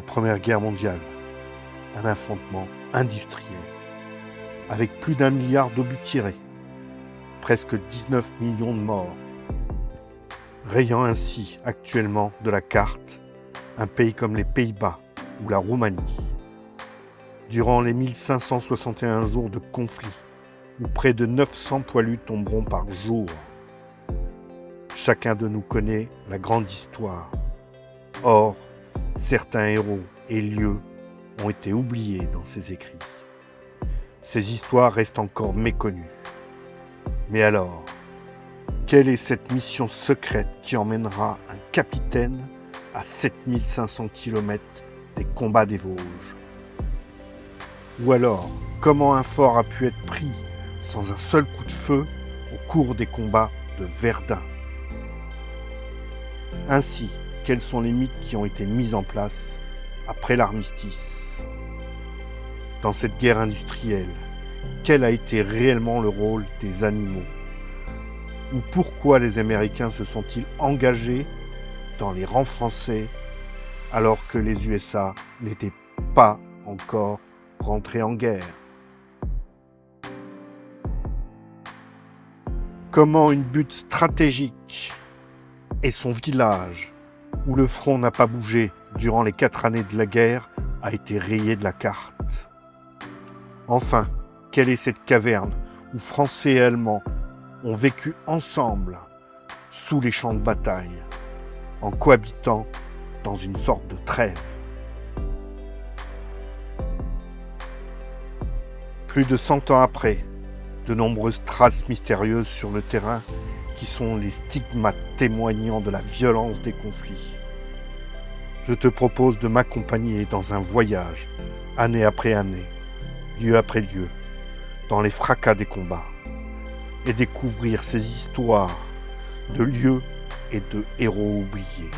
Première Guerre mondiale, un affrontement industriel, avec plus d'un milliard d'obus tirés, presque 19 millions de morts, rayant ainsi actuellement de la carte un pays comme les Pays-Bas ou la Roumanie. Durant les 1561 jours de conflit, où près de 900 poilus tomberont par jour, chacun de nous connaît la grande histoire. Or, certains héros et lieux ont été oubliés dans ces écrits. Ces histoires restent encore méconnues. Mais alors, quelle est cette mission secrète qui emmènera un capitaine à 7500 km des combats des Vosges? Ou alors, comment un fort a pu être pris sans un seul coup de feu au cours des combats de Verdun? Ainsi, quels sont les mythes qui ont été mis en place après l'armistice. Dans cette guerre industrielle, quel a été réellement le rôle des animaux? Ou pourquoi les Américains se sont-ils engagés dans les rangs français alors que les USA n'étaient pas encore rentrés en guerre? Comment une butte stratégique et son village, où le front n'a pas bougé durant les quatre années de la guerre, a été rayé de la carte. Enfin, quelle est cette caverne où Français et Allemands ont vécu ensemble sous les champs de bataille, en cohabitant dans une sorte de trêve? Plus de cent ans après, de nombreuses traces mystérieuses sur le terrain qui sont les stigmates témoignant de la violence des conflits. Je te propose de m'accompagner dans un voyage, année après année, lieu après lieu, dans les fracas des combats, et découvrir ces histoires de lieux et de héros oubliés.